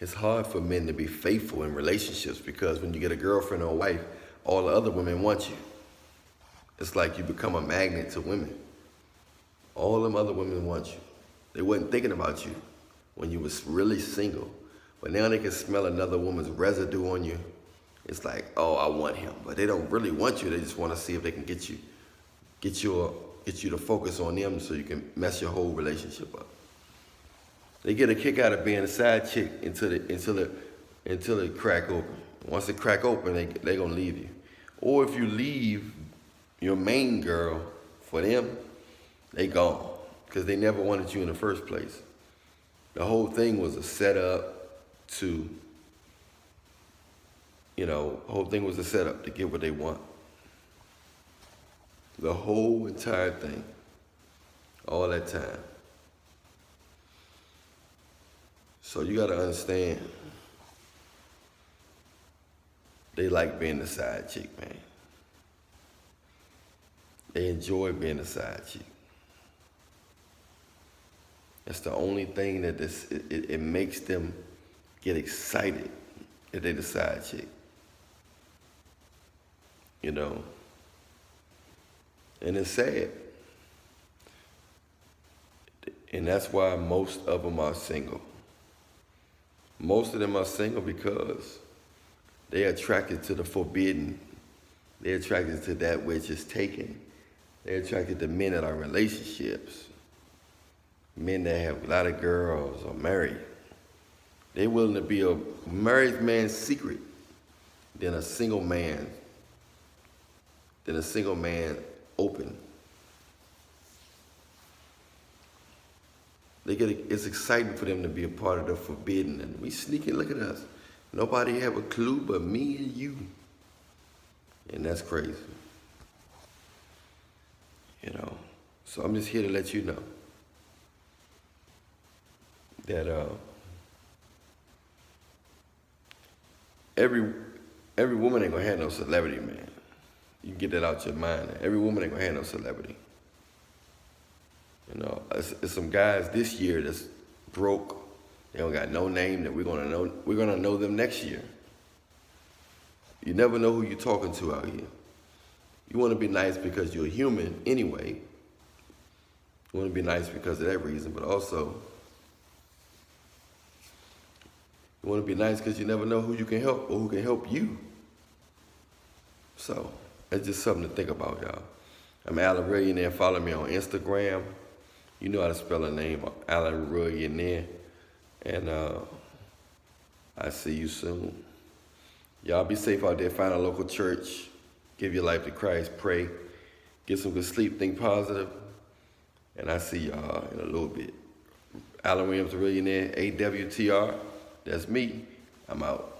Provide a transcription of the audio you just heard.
it's hard for men to be faithful in relationships because when you get a girlfriend or a wife, all the other women want you. It's like you become a magnet to women. All them other women want you. They wasn't thinking about you when you was really single. But now they can smell another woman's residue on you. It's like, oh, I want him. But they don't really want you. They just want to see if they can get you, get you, get you to focus on them so you can mess your whole relationship up. They get a kick out of being a side chick until it until it until it crack open. Once it crack open, they they gonna leave you. Or if you leave your main girl for them, they gone because they never wanted you in the first place. The whole thing was a setup to, you know, whole thing was a setup to get what they want. The whole entire thing, all that time. So you gotta understand, they like being the side chick, man. They enjoy being a side chick. That's the only thing that this it, it, it makes them get excited that they the side chick. You know. And it's sad. And that's why most of them are single. Most of them are single because they're attracted to the forbidden. They're attracted to that which is taken. They're attracted to men that are relationships. Men that have a lot of girls or married. They're willing to be a married man's secret than a single man, than a single man open. They get it's exciting for them to be a part of the forbidden, and we sneaking. Look at us. Nobody have a clue but me and you, and that's crazy. You know, so I'm just here to let you know that uh, every every woman ain't gonna have no celebrity, man. You get that out your mind. Every woman ain't gonna have no celebrity. You know, it's, it's, some guys this year that's broke. They don't got no name that we're gonna know. We're gonna know them next year. You never know who you're talking to out here. You want to be nice because you're human anyway. You want to be nice because of that reason, but also you want to be nice because you never know who you can help or who can help you. So that's just something to think about, y'all. I'm Allan Millionaire. Follow me on Instagram. You know how to spell a name, Allan Millionaire. And uh, I see you soon. Y'all be safe out there. Find a local church. Give your life to Christ. Pray. Get some good sleep. Think positive. And I see y'all in a little bit. Allan Williams, the Millionaire, AWTR. That's me. I'm out.